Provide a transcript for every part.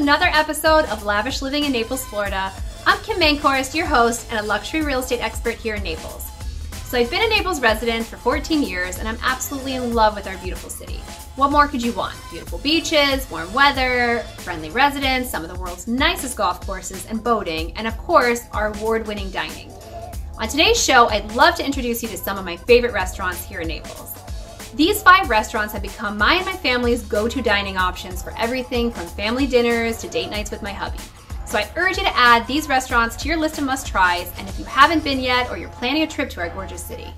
another episode of Lavish Living in Naples, Florida. I'm Kim Menkhorst, your host and a luxury real estate expert here in Naples. So I've been a Naples resident for 14 years and I'm absolutely in love with our beautiful city. What more could you want? Beautiful beaches, warm weather, friendly residents, some of the world's nicest golf courses and boating, and of course, our award-winning dining. On today's show, I'd love to introduce you to some of my favorite restaurants here in Naples. These five restaurants have become my and my family's go to dining options for everything from family dinners to date nights with my hubby. So I urge you to add these restaurants to your list of must tries, and if you haven't been yet or you're planning a trip to our gorgeous city.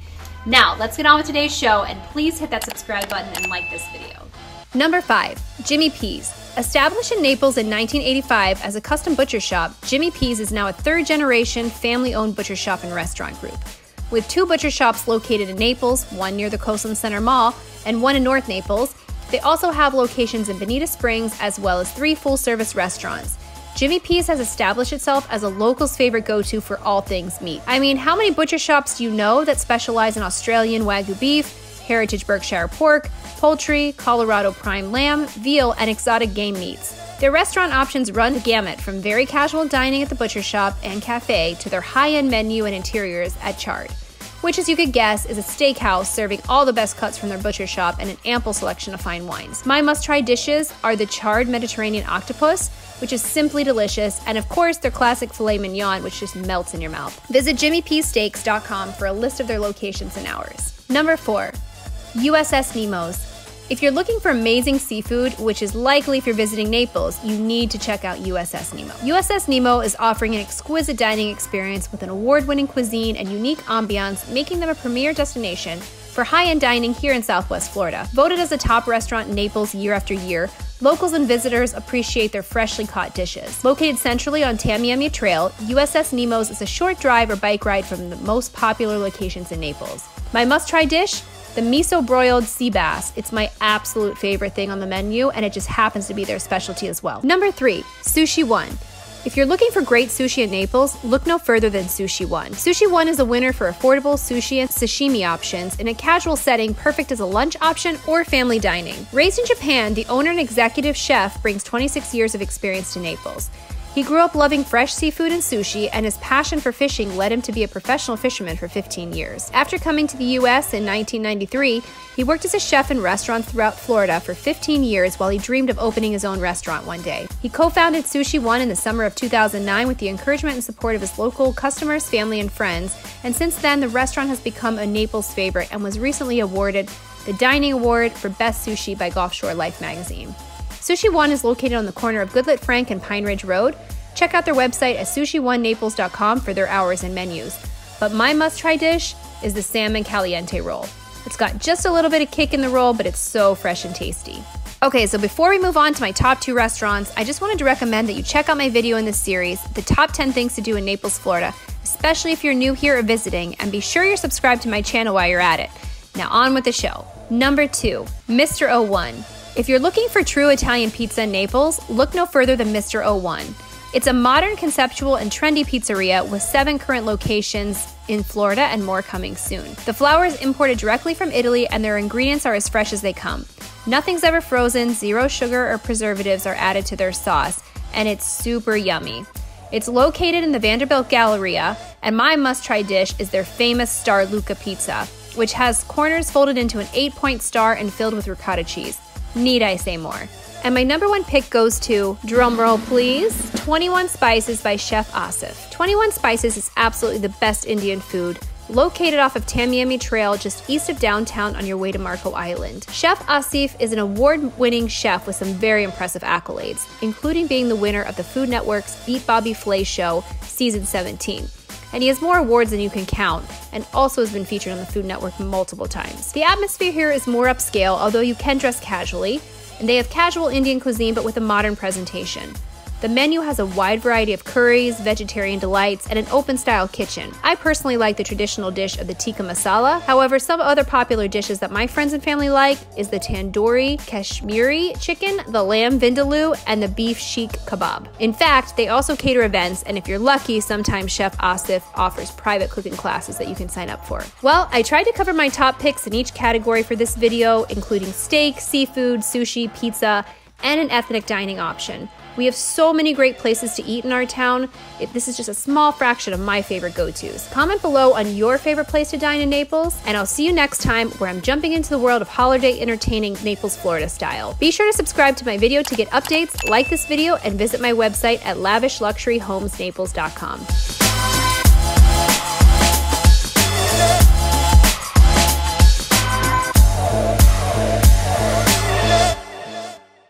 Now, let's get on with today's show, and please hit that subscribe button and like this video. Number 5. Jimmy P's. Established in Naples in 1985 as a custom butcher shop, Jimmy P's is now a third generation family owned butcher shop and restaurant group. With two butcher shops located in Naples, one near the Coastland Center Mall and one in North Naples, they also have locations in Bonita Springs as well as three full service restaurants. Jimmy P's has established itself as a local's favorite go to for all things meat. I mean, how many butcher shops do you know that specialize in Australian Wagyu beef, heritage Berkshire pork, poultry, Colorado prime lamb, veal, and exotic game meats? Their restaurant options run the gamut from very casual dining at the butcher shop and cafe to their high end menu and interiors at Chard which, as you could guess, is a steakhouse serving all the best cuts from their butcher shop and an ample selection of fine wines. My must try dishes are the charred Mediterranean octopus, which is simply delicious, and of course, their classic filet mignon, which just melts in your mouth. Visit jimmypssteaks.com for a list of their locations and hours. Number four, USS Nemo's. If you're looking for amazing seafood, which is likely if you're visiting Naples, you need to check out USS Nemo. USS Nemo is offering an exquisite dining experience with an award winning cuisine and unique ambiance, making them a premier destination for high end dining here in Southwest Florida. Voted as a top restaurant in Naples year after year, Locals and visitors appreciate their freshly caught dishes. Located centrally on Tamiami Trail, USS Nemo's is a short drive or bike ride from the most popular locations in Naples. My must try dish the miso broiled sea bass. It's my absolute favorite thing on the menu, and it just happens to be their specialty as well. Number three, Sushi One. If you're looking for great sushi in Naples, look no further than Sushi One. Sushi One is a winner for affordable sushi and sashimi options in a casual setting perfect as a lunch option or family dining. Raised in Japan, the owner and executive chef brings 26 years of experience to Naples. He grew up loving fresh seafood and sushi, and his passion for fishing led him to be a professional fisherman for 15 years. After coming to the U.S. in 1993, he worked as a chef in restaurants throughout Florida for 15 years while he dreamed of opening his own restaurant one day. He co founded Sushi One in the summer of 2009 with the encouragement and support of his local customers, family, and friends, and since then, the restaurant has become a Naples favorite and was recently awarded the Dining Award for Best Sushi by Gulf Shore Life magazine. Sushi One is located on the corner of Goodlette-Frank and Pine Ridge Road. Check out their website at sushione for their hours and menus. But my must try dish is the salmon caliente roll. It's got just a little bit of kick in the roll, but it's so fresh and tasty. Okay, so before we move on to my top two restaurants, I just wanted to recommend that you check out my video in this series, The Top 10 Things to Do in Naples, Florida, especially if you're new here or visiting, and be sure you're subscribed to my channel while you're at it. Now, on with the show. Number two, Mr. 01. If you're looking for true Italian pizza in Naples, look no further than Mr. 01. It's a modern, conceptual, and trendy pizzeria with seven current locations in Florida and more coming soon. The flour is imported directly from Italy and their ingredients are as fresh as they come. Nothing's ever frozen, zero sugar or preservatives are added to their sauce, and it's super yummy. It's located in the Vanderbilt Galleria, and my must try dish is their famous Star Luca pizza, which has corners folded into an eight point star and filled with ricotta cheese. Need I say more? And my number one pick goes to, drumroll please, 21 Spices by Chef Asif. 21 Spices is absolutely the best Indian food, located off of Tamiami Trail just east of downtown on your way to Marco Island. Chef Asif is an award winning chef with some very impressive accolades, including being the winner of the Food Network's Beat Bobby Flay Show, Season 17 and he has more awards than you can count, and also has been featured on the Food Network multiple times. The atmosphere here is more upscale, although you can dress casually, and they have casual Indian cuisine but with a modern presentation. The menu has a wide variety of curries, vegetarian delights, and an open style kitchen. I personally like the traditional dish of the tikka masala. However, some other popular dishes that my friends and family like is the tandoori Kashmiri chicken, the lamb vindaloo, and the beef seekh kebab. In fact, they also cater events, and if you're lucky, sometimes Chef Asif offers private cooking classes that you can sign up for. Well, I tried to cover my top picks in each category for this video, including steak, seafood, sushi, pizza, and an ethnic dining option. We have so many great places to eat in our town. This is just a small fraction of my favorite go tos. Comment below on your favorite place to dine in Naples, and I'll see you next time where I'm jumping into the world of holiday entertaining Naples, Florida style. Be sure to subscribe to my video to get updates, like this video, and visit my website at lavishluxuryhomesnaples.com.